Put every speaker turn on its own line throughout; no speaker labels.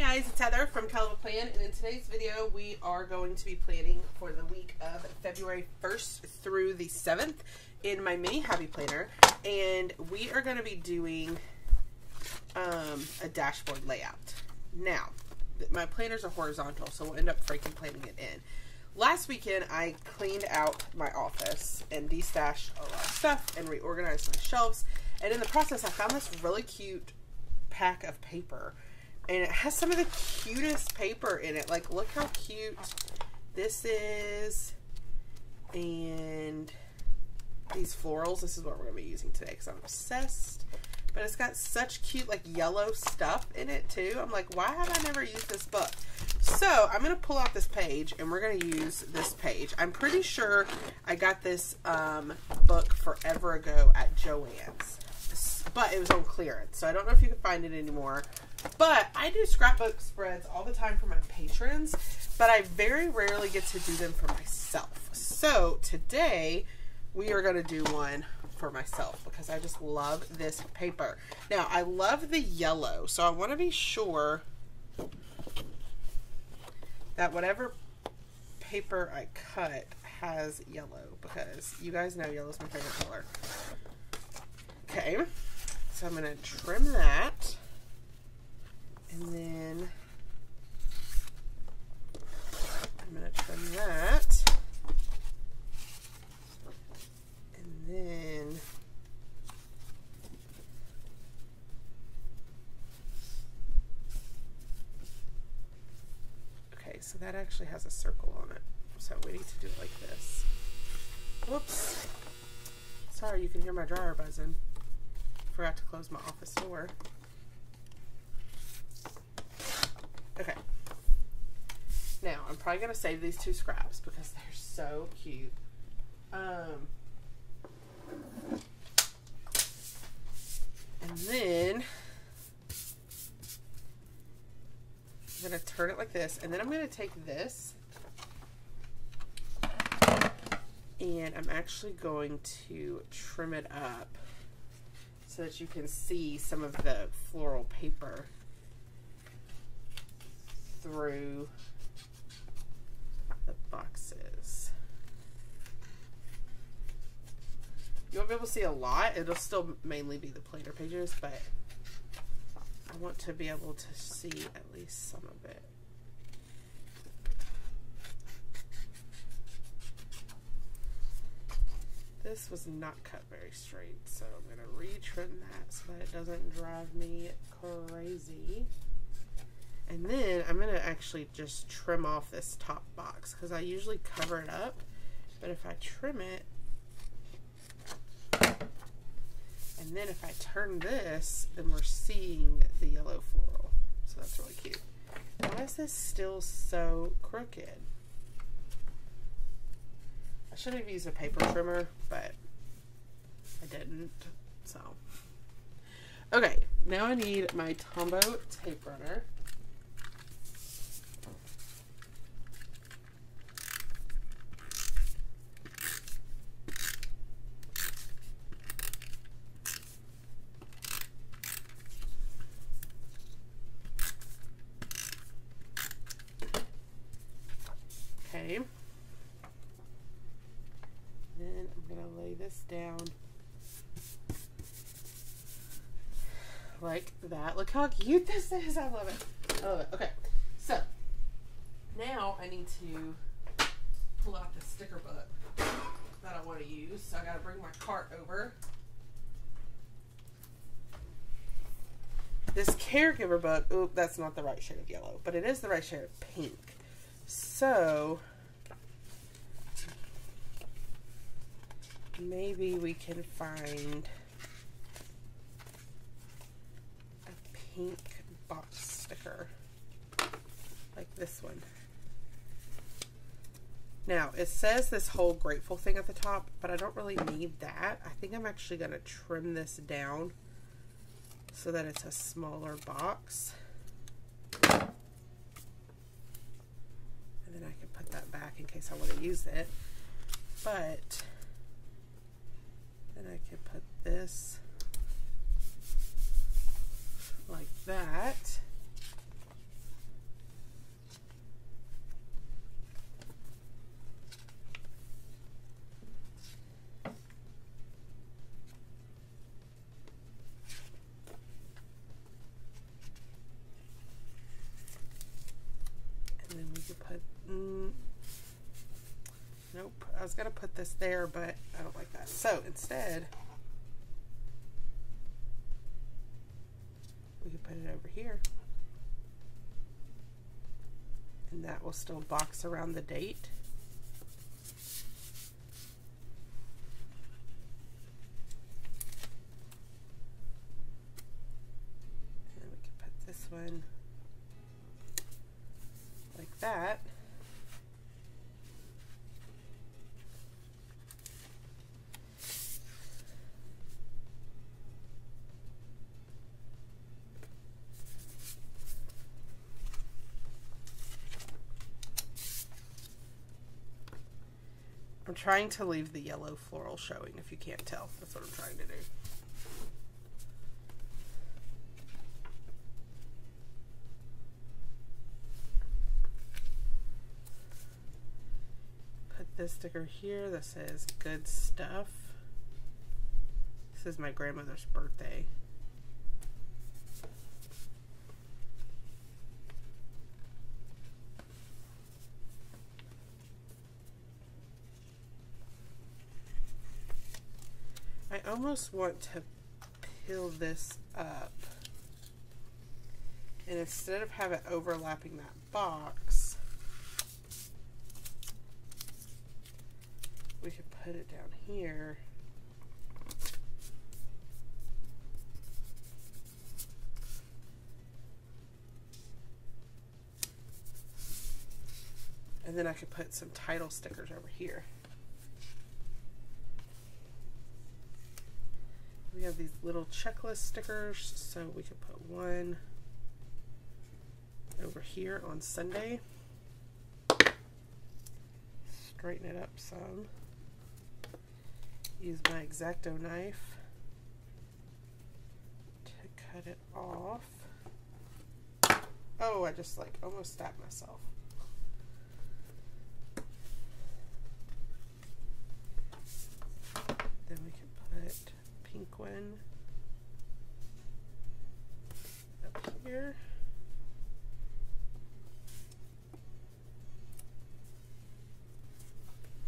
guys, it's Heather from Kell of a Plan, and in today's video, we are going to be planning for the week of February 1st through the 7th in my mini Happy Planner, and we are going to be doing um, a dashboard layout. Now, my planners are horizontal, so we'll end up freaking planning it in. Last weekend, I cleaned out my office and destashed a lot of stuff and reorganized my shelves, and in the process, I found this really cute pack of paper and it has some of the cutest paper in it. Like, look how cute this is. And these florals, this is what we're going to be using today because I'm obsessed. But it's got such cute, like, yellow stuff in it, too. I'm like, why have I never used this book? So, I'm going to pull out this page, and we're going to use this page. I'm pretty sure I got this um, book forever ago at Joann's. But it was on clearance, so I don't know if you can find it anymore. But I do scrapbook spreads all the time for my patrons, but I very rarely get to do them for myself. So today we are going to do one for myself because I just love this paper. Now I love the yellow, so I want to be sure that whatever paper I cut has yellow because you guys know yellow is my favorite color. Okay, so I'm going to trim that. And then I'm going to trim that. And then Okay, so that actually has a circle on it. So we need to do it like this. Whoops. Sorry, you can hear my dryer buzzing. Forgot to close my office door. Okay. Now, I'm probably going to save these two scraps because they're so cute. Um, and then I'm going to turn it like this. And then I'm going to take this and I'm actually going to trim it up so that you can see some of the floral paper through boxes. You won't be able to see a lot. It'll still mainly be the planner pages, but I want to be able to see at least some of it. This was not cut very straight, so I'm going to retrim that so that it doesn't drive me crazy. And then I'm going to actually just trim off this top box because I usually cover it up. But if I trim it, and then if I turn this, then we're seeing the yellow floral. So that's really cute. Why is this still so crooked? I should have used a paper trimmer, but I didn't. So, okay, now I need my Tombow tape runner. Okay. Then I'm going to lay this down like that. Look how cute this is. I love it. I love it. Okay. So, now I need to pull out the sticker book that I want to use. So I got to bring my cart over. This caregiver book, oop, that's not the right shade of yellow, but it is the right shade of pink. So, maybe we can find a pink box sticker like this one. Now, it says this whole grateful thing at the top, but I don't really need that. I think I'm actually going to trim this down so that it's a smaller box. and then I can put that back in case I want to use it. But this like that. Mm, nope I was going to put this there, but I don't like that. So instead, put it over here. And that will still box around the date. And we can put this one like that. I'm trying to leave the yellow floral showing if you can't tell. That's what I'm trying to do. Put this sticker here that says good stuff. This is my grandmother's birthday. I almost want to peel this up. And instead of have it overlapping that box, we could put it down here. And then I could put some title stickers over here. We have these little checklist stickers so we could put one over here on Sunday. Straighten it up some. Use my X-Acto knife to cut it off. Oh I just like almost stabbed myself then we can put one up here.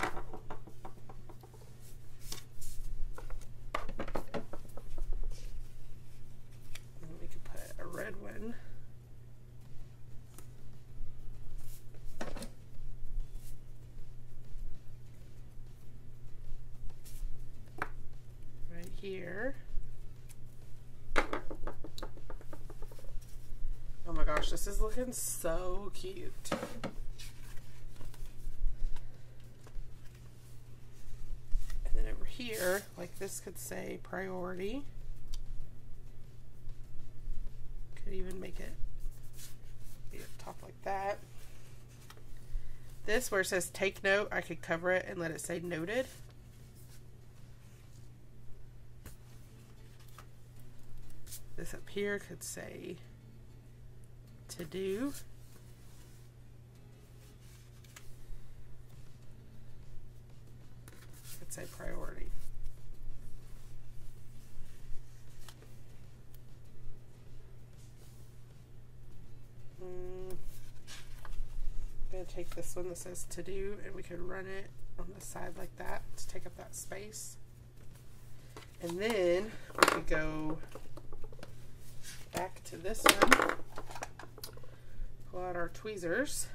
And we could put a red one. right here. Oh my gosh, this is looking so cute. And then over here, like this could say priority. Could even make it be up top like that. This where it says take note, I could cover it and let it say noted. This up here could say to do. Could say priority. Mm. I'm going to take this one that says to do and we could run it on the side like that to take up that space. And then we could go to this one. Pull out our tweezers.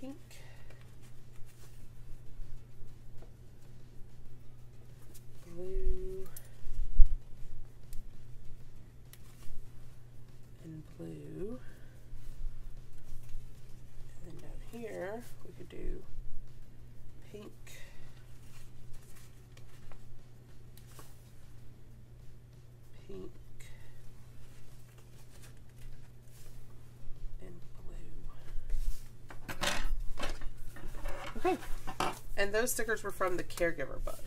Pink. Blue. And blue. And then down here we could do pink. And those stickers were from the caregiver book.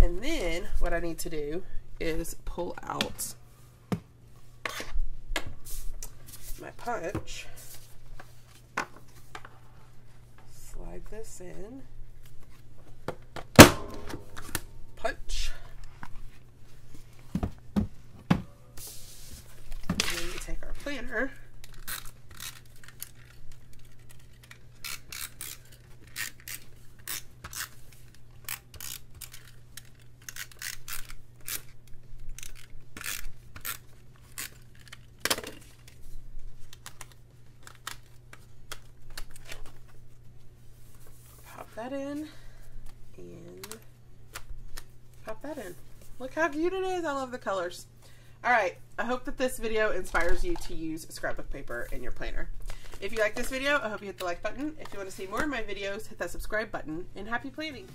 And then what I need to do is pull out my punch, slide this in, punch, then we take our planner. That in and pop that in. Look how cute it is. I love the colors. All right. I hope that this video inspires you to use scrapbook paper in your planner. If you like this video, I hope you hit the like button. If you want to see more of my videos, hit that subscribe button and happy planning.